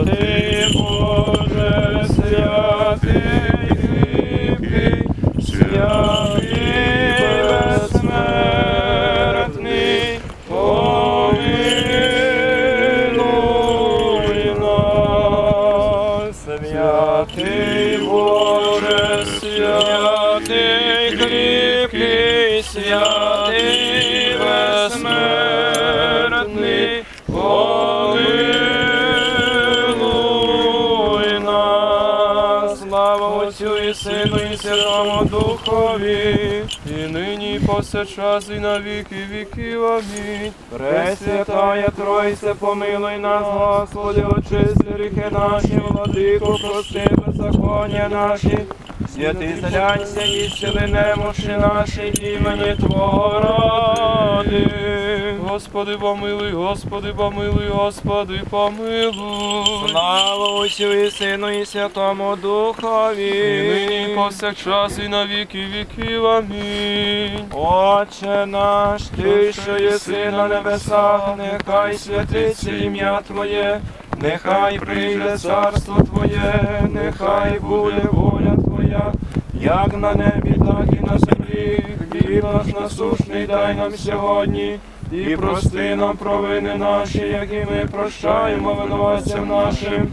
Святий Боже, святий кріпкий, святий безсмертний, помилуй нас. Святий Боже, Слава Отцю і Сину і Святому Духові, і нині і повсякчас і на віки віків. Амінь. Пресвятая Тройце, помилуй нас, Господи, очисти гріхи наші, владику, прости беззаконня наші. Святий зглянься і зціли немощі наші імені Твого ради. Господи, помилуй, Господи, помилуй, Господи, помилуй. Слава Отцю і Сину і Святому І нині і повсякчас і на віки віків. Амінь. Отче наш, ти, що єси на небесах, нехай святиться ім'я Твоє, нехай прийде царство Твоє, нехай буде воля Твоя, як на небі, так і на землі. Хліб наш насушний дай нам сьогодні, і прости нам провини наші, які ми прощаємо винуватцям нашим,